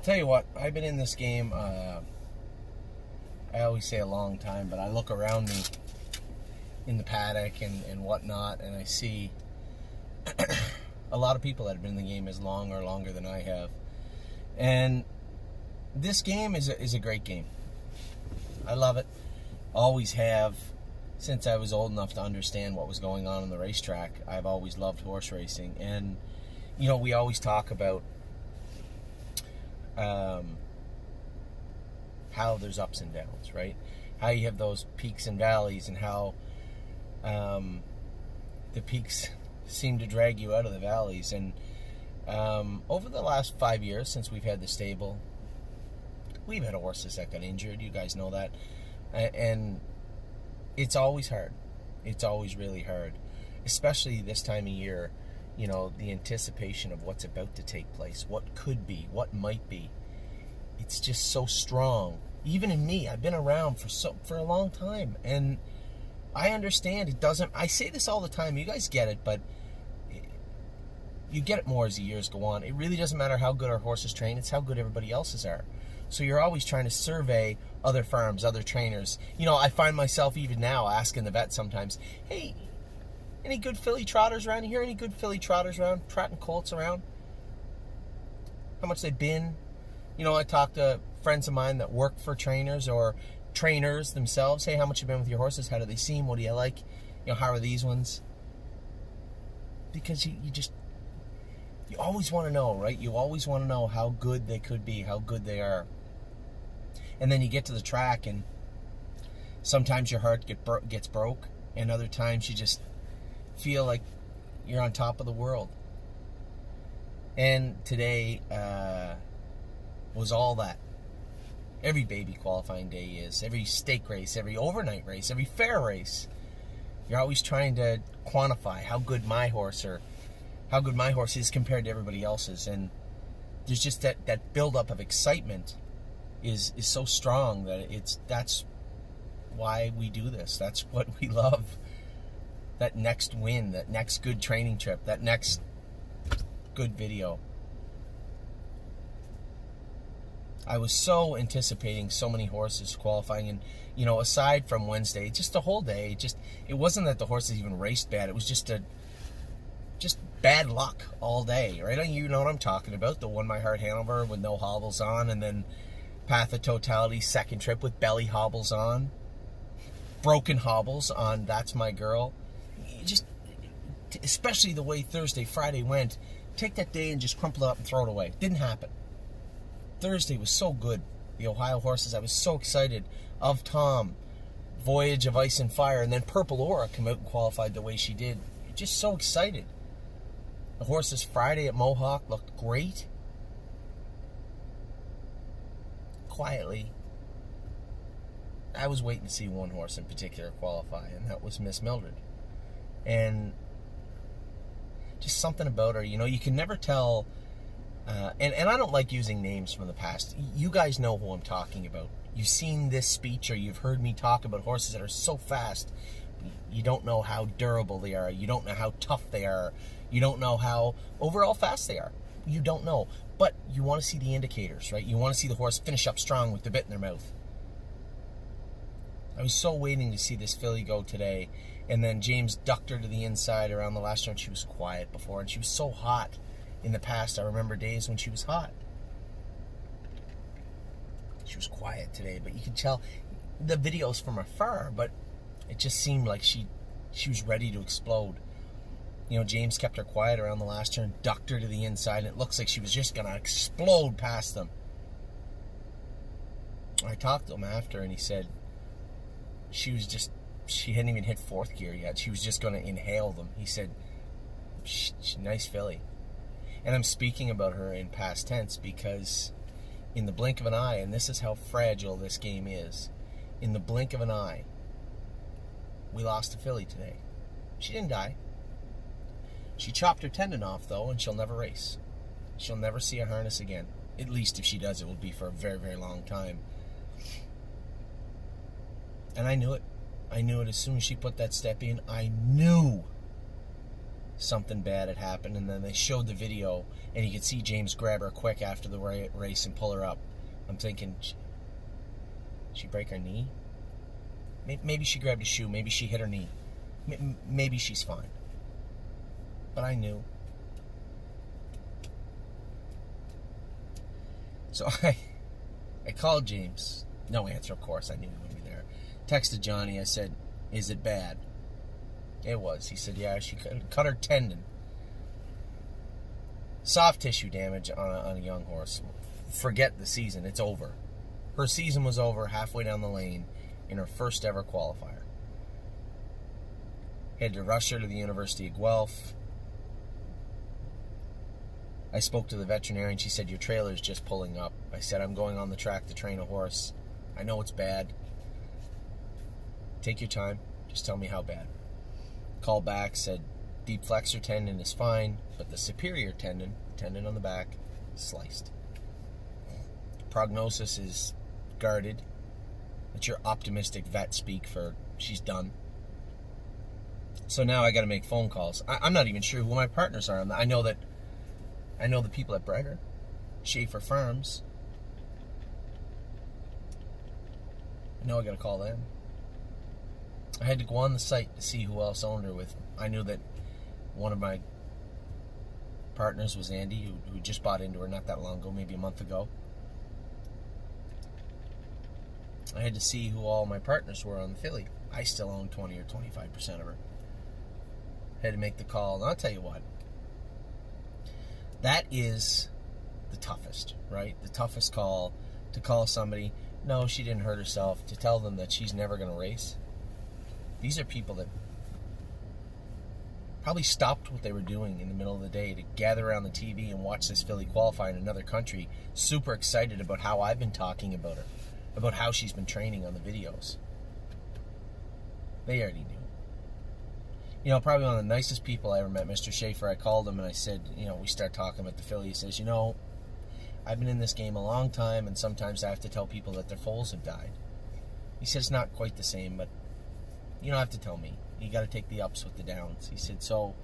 I'll tell you what, I've been in this game, uh, I always say a long time, but I look around me in the paddock and, and whatnot, and I see a lot of people that have been in the game as long or longer than I have. And this game is a, is a great game. I love it. Always have since I was old enough to understand what was going on in the racetrack. I've always loved horse racing, and you know we always talk about um, how there's ups and downs, right? How you have those peaks and valleys, and how um, the peaks seem to drag you out of the valleys. And um, over the last five years since we've had the stable, we've had horses that got injured. You guys know that, and it's always hard. It's always really hard, especially this time of year. You know, the anticipation of what's about to take place, what could be, what might be. It's just so strong. Even in me, I've been around for so for a long time, and I understand it doesn't. I say this all the time. You guys get it, but you get it more as the years go on. It really doesn't matter how good our horses train; it's how good everybody else's are. So you're always trying to survey other farms, other trainers. You know, I find myself even now asking the vet sometimes, hey, any good filly trotters around here? Any good filly trotters around? Trotting colts around? How much they've been? You know, I talk to friends of mine that work for trainers or trainers themselves. Hey, how much you've been with your horses? How do they seem? What do you like? You know, how are these ones? Because you, you just, you always want to know, right? You always want to know how good they could be, how good they are and then you get to the track and sometimes your heart get bro- gets broke and other times you just feel like you're on top of the world and today uh, was all that every baby qualifying day is every stake race every overnight race every fair race you're always trying to quantify how good my horse or how good my horse is compared to everybody else's and there's just that that buildup of excitement is is so strong that it's that's why we do this. That's what we love. That next win, that next good training trip, that next good video. I was so anticipating so many horses qualifying and you know aside from Wednesday just the whole day just it wasn't that the horses even raced bad it was just a just bad luck all day right you know what I'm talking about the one my heart Hanover with no hobbles on and then Path of Totality second trip with belly hobbles on, broken hobbles on That's My Girl. Just, especially the way Thursday, Friday went, take that day and just crumple it up and throw it away. Didn't happen. Thursday was so good. The Ohio horses, I was so excited. Of Tom, Voyage of Ice and Fire, and then Purple Aura came out and qualified the way she did. Just so excited. The horses Friday at Mohawk looked great. quietly, I was waiting to see one horse in particular qualify, and that was Miss Mildred. And just something about her, you know, you can never tell. Uh, and, and I don't like using names from the past. You guys know who I'm talking about. You've seen this speech or you've heard me talk about horses that are so fast. You don't know how durable they are. You don't know how tough they are. You don't know how overall fast they are. You don't know. But you want to see the indicators, right? You want to see the horse finish up strong with the bit in their mouth. I was so waiting to see this filly go today, and then James ducked her to the inside around the last turn. She was quiet before, and she was so hot in the past. I remember days when she was hot. She was quiet today, but you could tell the videos from afar, but it just seemed like she she was ready to explode you know, James kept her quiet around the last turn, ducked her to the inside, and it looks like she was just going to explode past them. I talked to him after, and he said she was just, she hadn't even hit fourth gear yet. She was just going to inhale them. He said, nice filly. And I'm speaking about her in past tense because in the blink of an eye, and this is how fragile this game is, in the blink of an eye, we lost a filly today. She didn't die. She chopped her tendon off, though, and she'll never race. She'll never see a harness again. At least if she does, it will be for a very, very long time. And I knew it. I knew it as soon as she put that step in. I knew something bad had happened, and then they showed the video, and you could see James grab her quick after the race and pull her up. I'm thinking, she break her knee? Maybe she grabbed a shoe. Maybe she hit her knee. Maybe she's fine. But I knew. So I, I called James. No answer, of course. I knew he there. Texted Johnny. I said, "Is it bad?" It was. He said, "Yeah, she cut her tendon. Soft tissue damage on a, on a young horse. Forget the season. It's over. Her season was over halfway down the lane in her first ever qualifier. Had to rush her to the University of Guelph. I spoke to the veterinarian. She said, Your trailer's just pulling up. I said, I'm going on the track to train a horse. I know it's bad. Take your time. Just tell me how bad. Called back, said, Deep flexor tendon is fine, but the superior tendon, tendon on the back, sliced. Prognosis is guarded. It's your optimistic vet speak for she's done. So now I got to make phone calls. I, am not even sure who my partners are. I know that I know the people at Breger, Schaefer Farms. I know I got to call them. I had to go on the site to see who else owned her with. I knew that one of my partners was Andy, who, who just bought into her not that long ago, maybe a month ago. I had to see who all my partners were on the filly. I still own 20 or 25% of her. Had to make the call. And I'll tell you what, that is the toughest, right? The toughest call to call somebody, no, she didn't hurt herself, to tell them that she's never going to race. These are people that probably stopped what they were doing in the middle of the day to gather around the TV and watch this filly qualify in another country, super excited about how I've been talking about her about how she's been training on the videos. They already knew. You know, probably one of the nicest people I ever met, Mr. Schaefer. I called him and I said, you know, we start talking about the filly. He says, you know, I've been in this game a long time, and sometimes I have to tell people that their foals have died. He says not quite the same, but you don't have to tell me. You got to take the ups with the downs. He said, so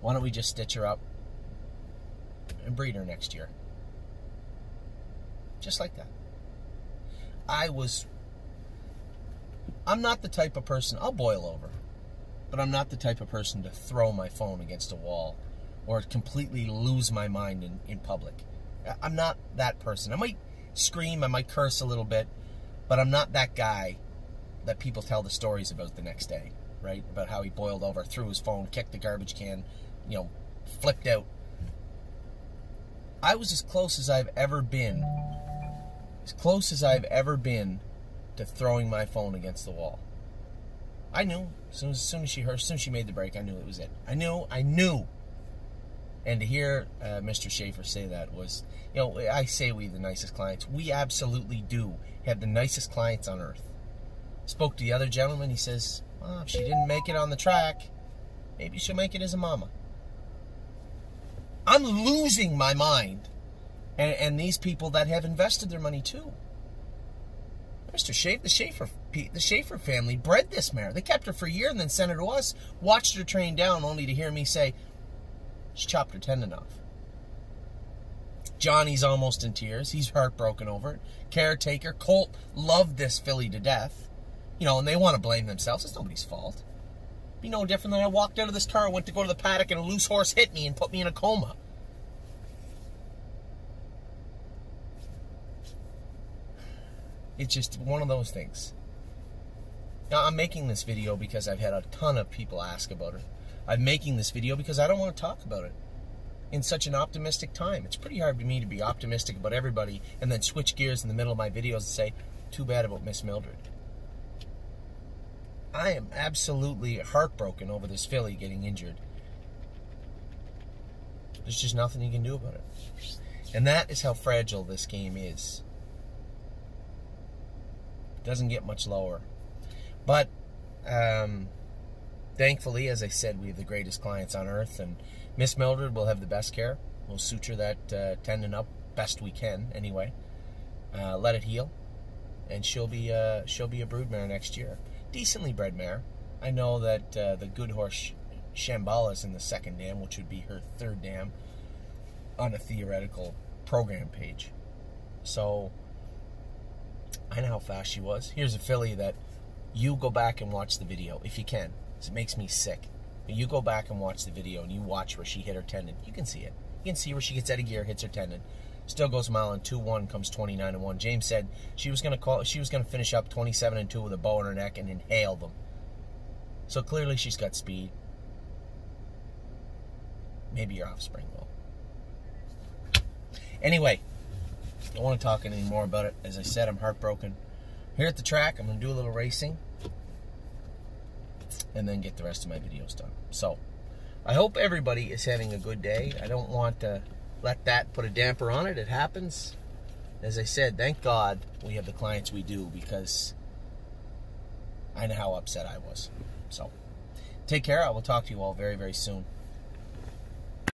why don't we just stitch her up and breed her next year? Just like that. I was. I'm not the type of person, I'll boil over, but I'm not the type of person to throw my phone against a wall or completely lose my mind in, in public. I'm not that person. I might scream, I might curse a little bit, but I'm not that guy that people tell the stories about the next day, right? About how he boiled over, threw his phone, kicked the garbage can, you know, flipped out. I was as close as I've ever been as close as I've ever been to throwing my phone against the wall. I knew as soon as, as soon as she heard, as soon as she made the break, I knew it was it. I knew, I knew. And to hear uh, Mr. Schaefer say that was, you know, I say we the nicest clients. We absolutely do have the nicest clients on earth. Spoke to the other gentleman. He says, well, if she didn't make it on the track, maybe she'll make it as a mama. I'm losing my mind and, and these people that have invested their money too. Mr. Schaefer, the Schaefer, the Schaefer family bred this mare. They kept her for a year and then sent her to us. Watched her train down, only to hear me say, "She chopped her tendon off." Johnny's almost in tears. He's heartbroken over it. Caretaker Colt loved this filly to death. You know, and they want to blame themselves. It's nobody's fault. Be no different than I walked out of this car, went to go to the paddock, and a loose horse hit me and put me in a coma. It's just one of those things. Now, I'm making this video because I've had a ton of people ask about it. I'm making this video because I don't want to talk about it in such an optimistic time. It's pretty hard for me to be optimistic about everybody and then switch gears in the middle of my videos and say, too bad about Miss Mildred. I am absolutely heartbroken over this filly getting injured. There's just nothing you can do about it. And that is how fragile this game is. It Doesn't get much lower. But um, thankfully, as I said, we have the greatest clients on earth, and Miss Mildred will have the best care. We'll suture that uh, tendon up best we can, anyway. Uh, let it heal, and she'll be uh, she'll be a broodmare next year. Decently bred mare. I know that uh, the good horse Shambhala's in the second dam, which would be her third dam on a theoretical program page. So I know how fast she was. Here's a filly that you go back and watch the video if you can. It makes me sick. But you go back and watch the video and you watch where she hit her tendon. You can see it. You can see where she gets out of gear, hits her tendon. Still goes mile and two one comes twenty nine and one. James said she was gonna call she was gonna finish up twenty seven and two with a bow in her neck and inhale them. So clearly she's got speed. Maybe your offspring will. Anyway, don't want to talk any more about it. As I said, I'm heartbroken. Here at the track, I'm to do a little racing and then get the rest of my videos done. So, I hope everybody is having a good day. I don't want to let that put a damper on it. It happens. As I said, thank God we have the clients we do because I know how upset I was. So, take care. I will talk to you all very, very soon.